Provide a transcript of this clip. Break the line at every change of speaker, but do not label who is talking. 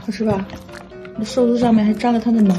好吃吧？那寿司上面还沾了它的毛。